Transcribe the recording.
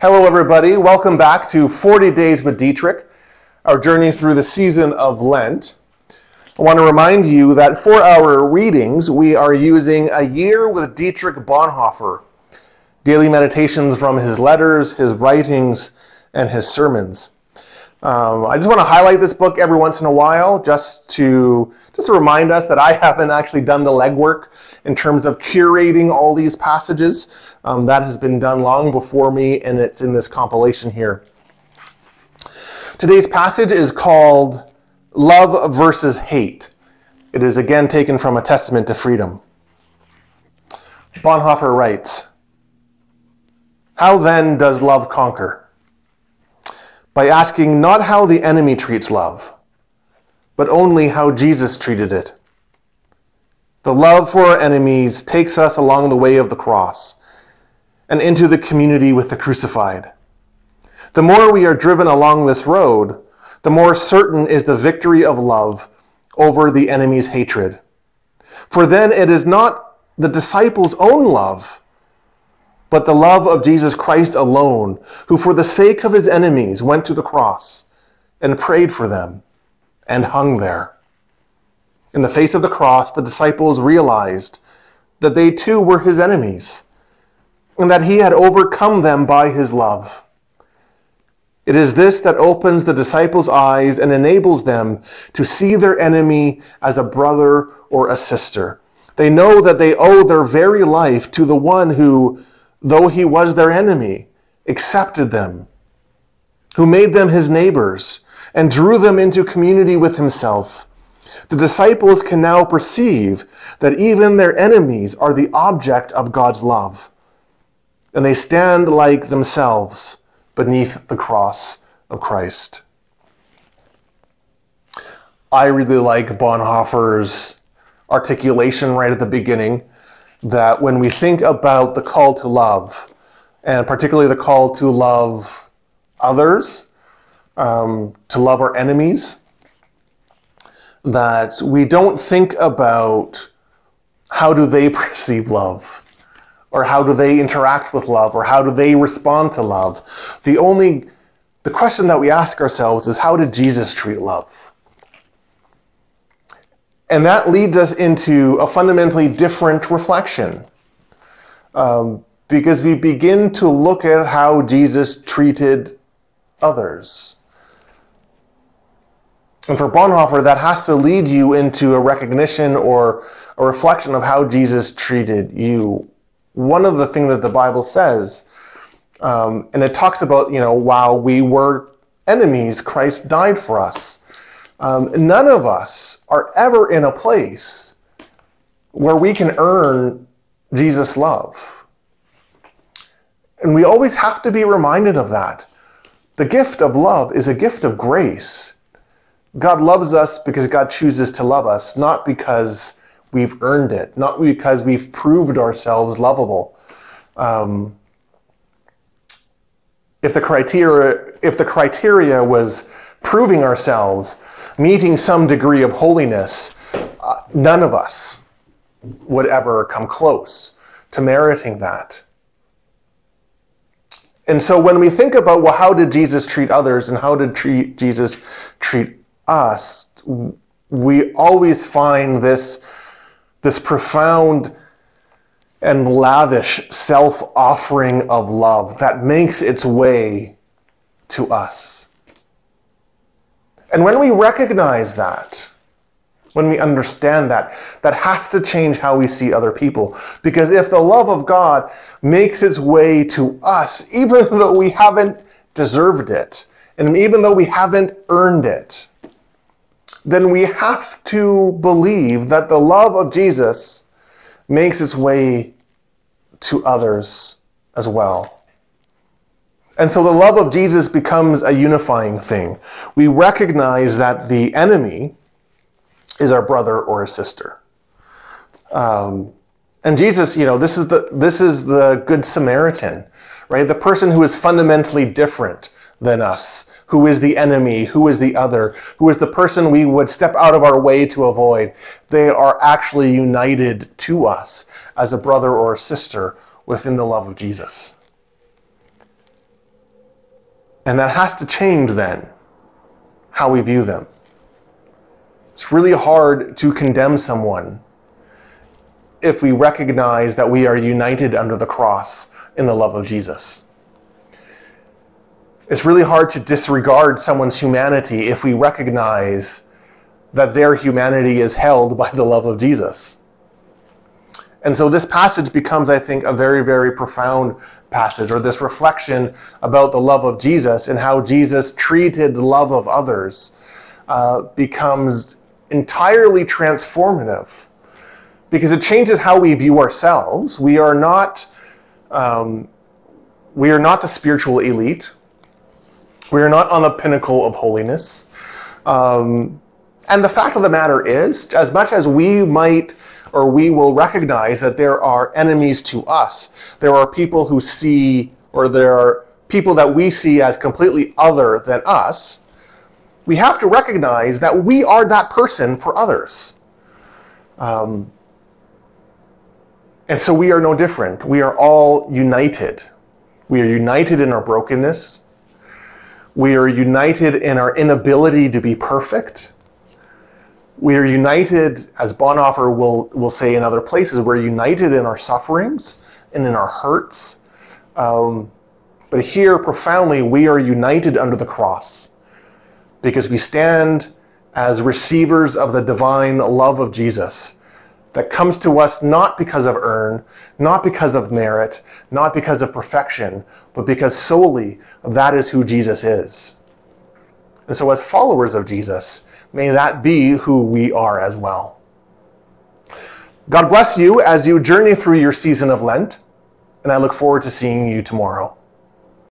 Hello, everybody. Welcome back to 40 Days with Dietrich, our journey through the season of Lent. I want to remind you that for our readings, we are using A Year with Dietrich Bonhoeffer, daily meditations from his letters, his writings, and his sermons. Um, I just want to highlight this book every once in a while, just to just to remind us that I haven't actually done the legwork in terms of curating all these passages. Um, that has been done long before me, and it's in this compilation here. Today's passage is called "Love versus Hate." It is again taken from a Testament to Freedom. Bonhoeffer writes, "How then does love conquer?" By asking not how the enemy treats love, but only how Jesus treated it. The love for our enemies takes us along the way of the cross and into the community with the crucified. The more we are driven along this road, the more certain is the victory of love over the enemy's hatred. For then it is not the disciples' own love but the love of Jesus Christ alone, who for the sake of his enemies went to the cross and prayed for them and hung there. In the face of the cross, the disciples realized that they too were his enemies and that he had overcome them by his love. It is this that opens the disciples' eyes and enables them to see their enemy as a brother or a sister. They know that they owe their very life to the one who, though he was their enemy, accepted them, who made them his neighbors, and drew them into community with himself. The disciples can now perceive that even their enemies are the object of God's love, and they stand like themselves beneath the cross of Christ. I really like Bonhoeffer's articulation right at the beginning that when we think about the call to love, and particularly the call to love others, um, to love our enemies, that we don't think about how do they perceive love, or how do they interact with love, or how do they respond to love. The only the question that we ask ourselves is how did Jesus treat love? And that leads us into a fundamentally different reflection. Um, because we begin to look at how Jesus treated others. And for Bonhoeffer, that has to lead you into a recognition or a reflection of how Jesus treated you. One of the things that the Bible says, um, and it talks about, you know, while we were enemies, Christ died for us. Um, none of us are ever in a place where we can earn Jesus' love. And we always have to be reminded of that. The gift of love is a gift of grace. God loves us because God chooses to love us, not because we've earned it, not because we've proved ourselves lovable. Um, if the criteria, if the criteria was proving ourselves, meeting some degree of holiness, uh, none of us would ever come close to meriting that. And so when we think about, well, how did Jesus treat others and how did treat Jesus treat us, we always find this, this profound and lavish self offering of love that makes its way to us. And when we recognize that, when we understand that, that has to change how we see other people. Because if the love of God makes its way to us, even though we haven't deserved it, and even though we haven't earned it, then we have to believe that the love of Jesus makes its way to others as well. And so the love of Jesus becomes a unifying thing. We recognize that the enemy is our brother or a sister. Um, and Jesus, you know, this is the this is the good Samaritan, right? The person who is fundamentally different than us, who is the enemy, who is the other, who is the person we would step out of our way to avoid. They are actually united to us as a brother or a sister within the love of Jesus. And that has to change then how we view them. It's really hard to condemn someone if we recognize that we are united under the cross in the love of Jesus. It's really hard to disregard someone's humanity if we recognize that their humanity is held by the love of Jesus. And so this passage becomes, I think, a very, very profound passage, or this reflection about the love of Jesus and how Jesus treated the love of others uh, becomes entirely transformative because it changes how we view ourselves. We are not, um, we are not the spiritual elite. We are not on the pinnacle of holiness. Um, and the fact of the matter is, as much as we might or we will recognize that there are enemies to us, there are people who see, or there are people that we see as completely other than us, we have to recognize that we are that person for others. Um, and so we are no different. We are all united. We are united in our brokenness. We are united in our inability to be perfect. We are united, as Bonhoeffer will, will say in other places, we're united in our sufferings and in our hurts. Um, but here, profoundly, we are united under the cross because we stand as receivers of the divine love of Jesus that comes to us not because of earn, not because of merit, not because of perfection, but because solely that is who Jesus is. And so, as followers of Jesus, may that be who we are as well. God bless you as you journey through your season of Lent, and I look forward to seeing you tomorrow.